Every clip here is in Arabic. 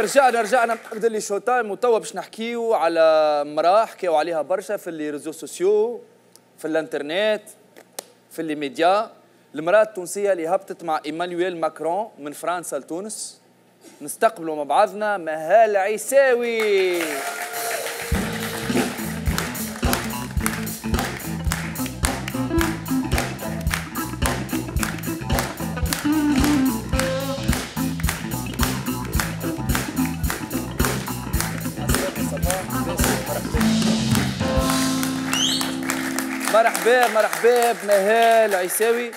رجعنا رجعنا. عبدلي Showtime. وتوا باش نحكيو على مراه حكيو عليها برشا في les réseaux sociaux في الانترنت في les médias. المرأة التونسية اللي هبطت مع إيمانويل ماكرون من فرنسا لتونس. نستقبلوا مع بعضنا مهال عيساوي. مرحبا مرحبا بمهال عيساوي.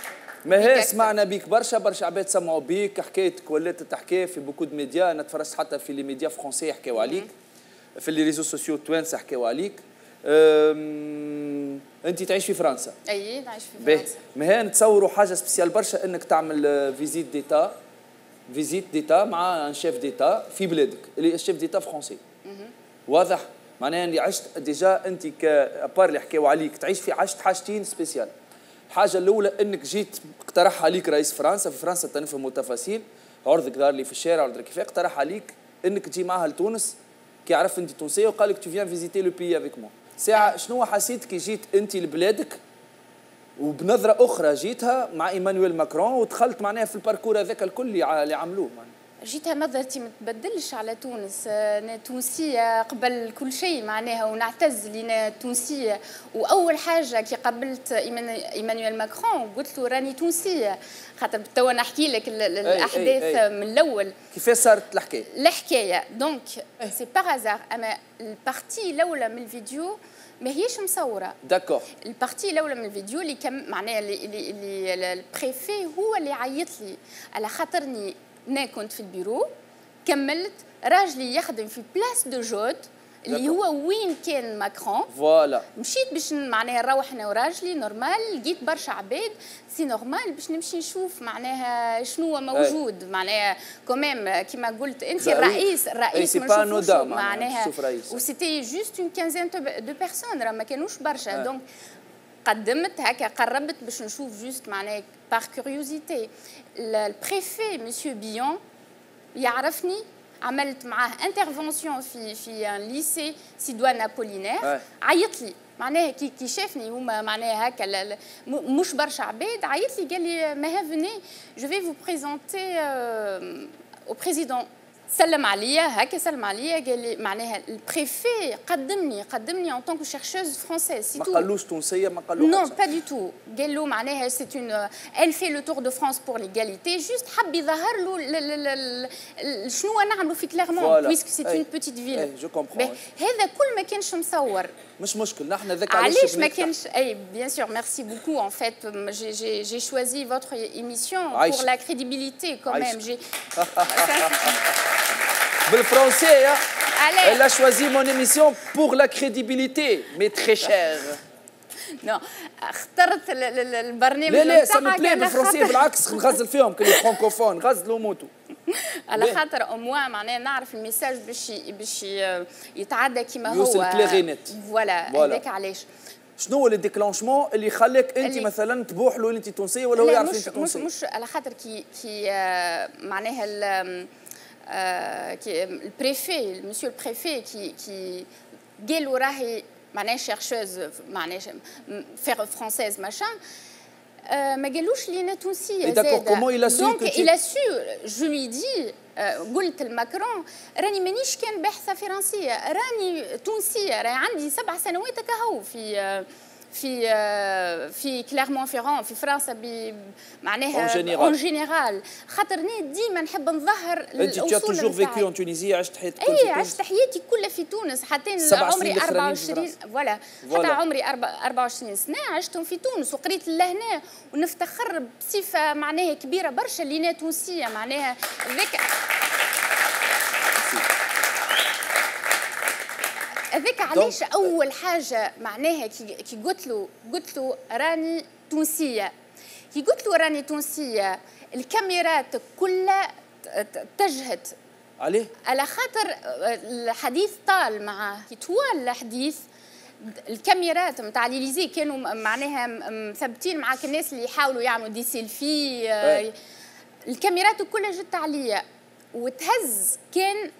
مهال سمعنا بيك برشا برشا عباد سمعوا بيك. حكايتك ولات تحكي في beaucoup de médias. أنا تفرجت حتى في les médias français يحكيو عليك. في les réseaux sociaux توانسه حكيو عليك. انت تعيش في فرنسا. أي نعيش في فرنسا. مهال تصوروا حاجة spéciale برشا إنك تعمل visite d'État. visite d'État مع un chef d'État في بلادك. اللي ال chef d'État français واضح؟ معناها اللي عشت déjà أنت كابار اللي حكاو عليك. تعيش في عشت حاجتين spéciales. الحاجة الأولى إنك جيت اقترح عليك رئيس فرنسا. في فرنسا تنفهموا تفاصيل عرضك دار لي في الشارع عرضك كيف اقترح عليك إنك تجي معها لتونس. كي عرف أنت تونسية وقال لك tu viens visiter le pays avec moi ساعة شنو حسيت كي جيت أنت لبلادك؟ وبنظرة أخرى جيتها مع إيمانويل ماكرون ودخلت معناها في ال parcours هذاك الكل اللي عملوه معناها. جيتها نظرتي ما تبدلش على تونس. أنا تونسية قبل كل شيء معناها ونعتز لينا تونسية. وأول حاجة كي قابلت إيمانويل ماكرون قلت له راني تونسية. خاطر توا نحكي لك الاحداث أي أي أي. من الأول. كيفاش صارت الحكاية؟ الحكاية. donc c'est par hasard أما ال partie الأولى من الفيديو ماهيش مصورة. d'accord ال partie الأولى من الفيديو اللي كم معناها اللي, اللي ال préfet هو اللي عيط لي. على خاطرني أنا كنت في البيرو كملت راجلي يخدم في place de Jaude اللي هو وين كان ماكرون voilà مشيت باش معناها نروح أنا وراجلي normal لقيت برشا عباد c'est normal باش نمشي نشوف معناها شنو موجود. معناها quand même كيما قلت أنت الرئيس الرئيس ما نشوفوش معناها. و c'était juste une quinzaine de personnes راه ما كانوش برشا. donc قدمت هكا قربت باش نشوف juste معناها par curiosité ال préfet monsieur Billant يعرفني عملت معاه intervention في في un lycée Sidoine Apollinaire عيط لي. معناها كي كي شافني هما معناها هكا مش برشا عباد عيط لي قال لي mais venez je vais vous présenter au président سلم عليا هكا سلم عليا قال لي معناها ال préfet قدمني قدمني en tant que chercheuse française c'est ما قالوش تونسية ما قالوش non pas du tout قال له معناها c'est une elle fait le tour de France pour l'égalité juste حب يظهر له شنو نعملوا في كليرمون puisque c'est une petite ville je comprends هذا كل ما كانش مصور. مش مشكل نحن ذاك علاش ما كانش اي بيان سور ميرسي بوكو ان فيت جي choisi votre émission pour la crédibilité quand même j'ai بالفرنسية Elle a choisi mon émission pour la crédibilité, mais très chère. نو اخترت البرنامج لا لا سامي بلاي بالفرنسية بالعكس نغزل فيهم كل فرانكوفون غزلوا موتوا على خاطر اموا معناها نعرف ال message باش باش يتعدى كيما هو. يوصل clair et net voilà هذاك علاش. شنو هو ال déclenchement اللي خلاك انت مثلا تبوح له انت تونسية ولا هو يعرف انت تونسيه؟ مش مش على خاطر كي كي معناها كي ال préfet monsieur le préfet كي كي قالوا راهي معناها chercheuse معناها française ماشان ما قالوش لينا تونسيه زاد donc a su je lui dis قلت لماكرون راني مانيش كان باحثه فرنسية راني تونسية راني عندي سبع سنوات كهو في في في Clermont-Ferrand في فرنسا معناها en général خاطرني ديما نحب نظهر أنت toujours vécu en Tunisie عشت حياتك اي عشت حياتي كلها في تونس. حتى عمري 24 voilà. حتى عمري 24 سنة عشتهم في تونس. وقريت لهنا ونفتخر بصفة معناها كبيرة برشا لينا تونسية معناها. ذاك هذاك علاش أول حاجة معناها كي قلت له قلت له راني تونسية. كي قلت له راني تونسية الكاميرات كلها اتجهت عليه على خاطر الحديث طال معاه. كي طوال الحديث الكاميرات نتاع l'Élysée كانوا معناها مثبتين معاك. الناس اللي يحاولوا يعملوا des selfies الكاميرات كلها جت عليا. وتهز كان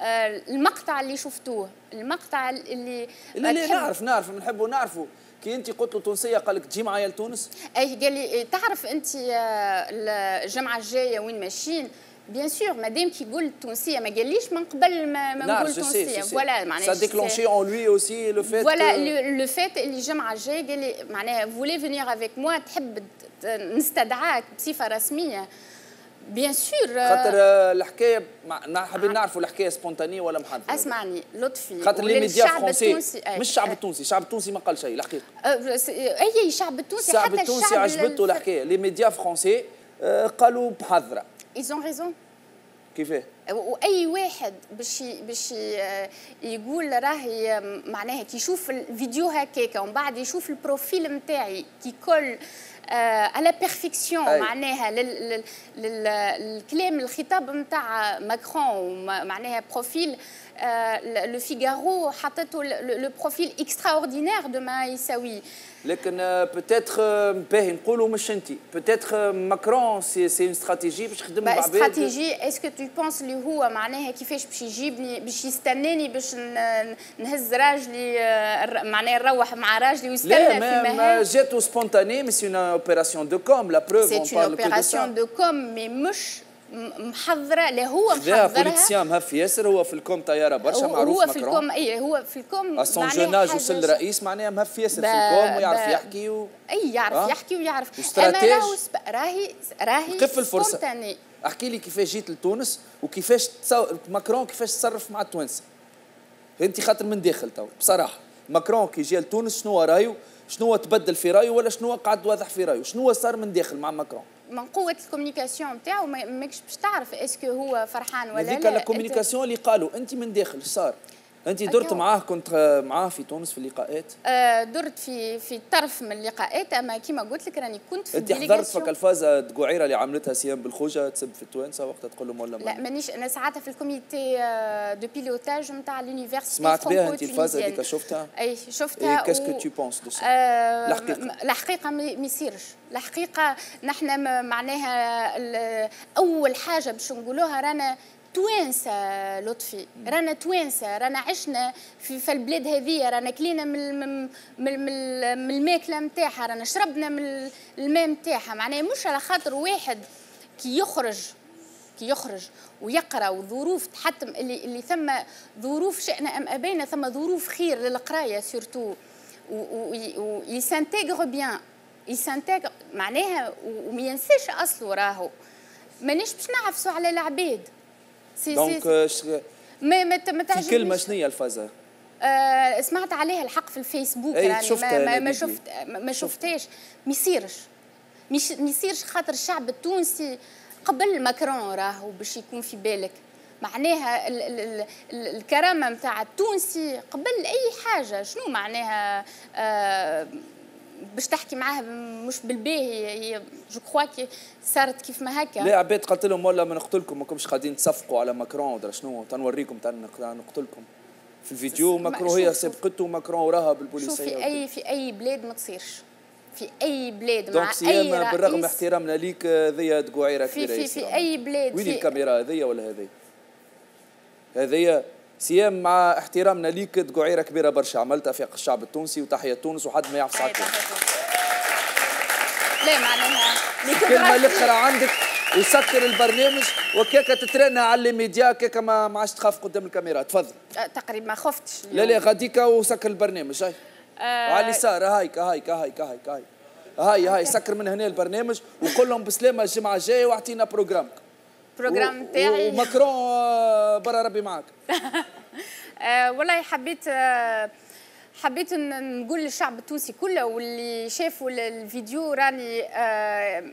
المقطع اللي شفتوه المقطع اللي لا لا نعرف نعرف نحبوا نعرفوا كي أنت قلت له تونسية قال لك تجي معايا لتونس؟ اي قال لي تعرف أنت الجمعة الجاية وين ماشيين؟ bien sûr مادام كي قلت تونسية ما قاليش من قبل ما, ما نقول تونسية. voilà معناها ça a déclenché en lui aussi le fait voilà le fait اللي الجمعة الجاية قال لي معناها voulez venir avec moi تحب نستدعاك بصفة رسمية. bien sûr خاطر الحكاية حابين نعرفوا الحكاية spontanée ولا محضرة؟ اسمعني لطفي. خاطر les médias français مش الشعب التونسي الشعب التونسي ما قال شيء الحقيقة أي الشعب التونسي الشعب التونسي عجبته الحكاية. les médias français قالوا محضرة. ils ont raison كيفاه؟ وأي واحد باش باش يقول راهي معناها كي يشوف الفيديو هكاكا ومن بعد يشوف ال profil نتاعي qui colle à la perfection معناها للكلام الخطاب نتاع ماكرون معناها profil Le Figaro حطته le profil extraordinaire de ميساوي لكن peut-être باهي نقولوا مش انت peut-être ماكرون c'est c'est une stratégie باش يخدم مع stratégie est-ce que tu penses اللي هو معناها كيفاش باش يجيبني باش يستناني باش نهز راجلي معناها نروح مع راجلي ويستنى في مهام جاتو spontané mais c'est une opération de com la preuve c'est une opération de com mais مش محضرة لا هو محضرها. politicien مهف ياسر هو في ال com طيارة برشا معروف هو في ال com اي هو في ال com son jeune âge وصل الرئيس معناها مهف ياسر في ال com ويعرف يحكي و... إي يعرف آه؟ يحكي ويعرف. أما راهو راهي راهي قف الفرصة؟ أحكي لي كيفاش جيت لتونس وكيفاش تصو... ماكرون كيفاش تصرف مع التوانسه انت خاطر من داخل تو بصراحة. ماكرون كي جا لتونس شنو رايو شنو تبدل في رأيه ولا شنو قعد واضح في رأيه؟ شنو صار من داخل مع ماكرون؟ من قوة ال communication نتاعو ماكش باش تعرف est-ce que هو فرحان ولا لا هذيك ال communication اللي قالوا أنت من داخل صار؟ انت درت معاه كنت معاه في تونس في اللقاءات؟ آه درت في في طرف من اللقاءات. أما كيما قلت لك راني كنت في انت حضرت فك الفازة تقعيره اللي عملتها سيام بالخوجة تسب في التوانسة وقتها تقول لهم ولا لا مانيش أنا ساعتها في ال comité de pilotage نتاع l'université سمعت بها انت الفازة هذيك شفتها؟ أي شفتها qu'est-ce que tu penses de الحقيقة الحقيقة ما يصيرش. الحقيقة نحن معناها أول حاجة باش نقولوها رانا توانسه لطفي؟ رانا توانسه رانا عشنا في, في البلاد هذه رانا كلينا من من من, من الماكلة نتاعها رانا شربنا من الماء نتاعها معناها مش على خاطر واحد كي يخرج كي يخرج ويقرأ وظروف تحتم اللي اللي ثم ظروف شئنا أم ابينا ثم ظروف خير للقراية surtout وي s'intègre bien ي s'intègre معناها وما ينساش أصله راهو. مانيش باش نعفسوا على العباد. c'est donc c'est ما ما تعجبنيش في كلمه شنو هي الفازه؟ آه سمعت عليها الحق في الفيسبوك يعني شفتها ما, ما, شفت ما شفتهاش. ما يصيرش. ما يصيرش خاطر الشعب التونسي قبل ماكرون راهو باش يكون في بالك. معناها ال ال ال ال الكرامة نتاع التونسي قبل أي حاجة. شنو معناها؟ آه باش تحكي معاها مش بالباهي هي je crois كي صارت كيف ما هكا. لا عباد قالت لهم ولا ما نقتلكم ما كنتش قاعدين تصفقوا على ماكرون ودرا شنو تنوريكم نقتلكم. في الفيديو ماكرون هي سبقته ماكرون وراها بالبوليسية في اي في أي بلاد ما تصيرش. في أي بلاد مع أي رئيس. بالرغم احترامنا ليك ذي تقعيره في في في أي بلاد وين الكاميرا هذيا ولا هذه هذيا سيام مع احترامنا ليك تقعيره كبيرة برشا. عملتها في الشعب التونسي وتحية تونس وحد ما يعرف ساعتين. لا معناها. الكلمة الاخرى عندك وسكر البرنامج وكيكا تترنى على لي ميديا كيكا ما عادش تخاف قدام الكاميرا. تفضل. أه تقريبا ما خفتش. لا لا غاديكا وسكر البرنامج. هاي. أه على اليسار هايك هايك هايك هايك هاي هاي هاي سكر من هنا البرنامج وقول لهم بسلامة الجمعة الجاية واعطينا بروجرامك بروجرام تاعي وماكرون برا ربي معاك أه والله حبيت أه حبيت نقول للشعب التونسي كله واللي شافوا الفيديو راني آه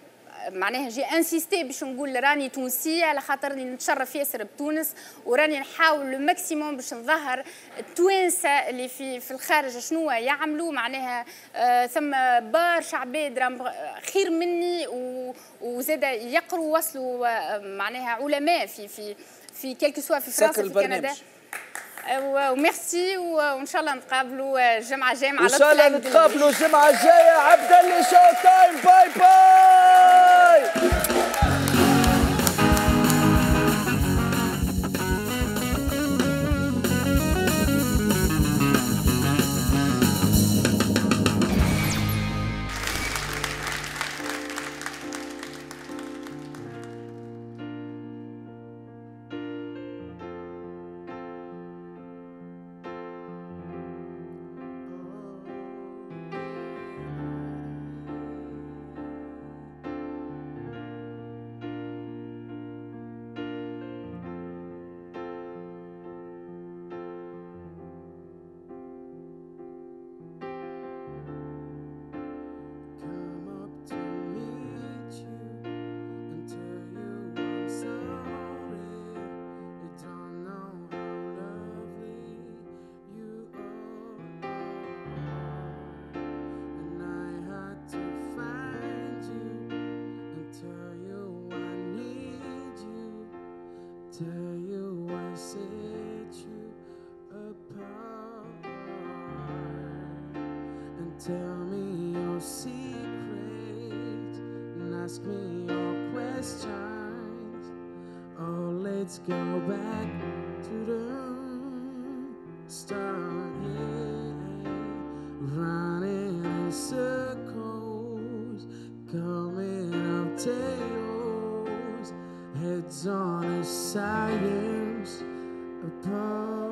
معناها j'ai insisté باش نقول راني تونسية على خاطرني نتشرف ياسر بتونس وراني نحاول le maximum باش نظهر التوانسة اللي في في الخارج شنو يعملوا معناها آه ثم برشا عباد خير مني وزاد يقروا وصلوا آه معناها علماء في في في quel que soit في فرنسا في كندا. وميرسي وإن شاء الله نتقابلوا الجمعه الجايه مع إن شاء الله نتقابلوا الجمعه الجايه عبد الله شو تايم باي باي. tell you I set you apart and tell me your secrets and ask me your questions. Oh, let's go back. heads on a sirens apart.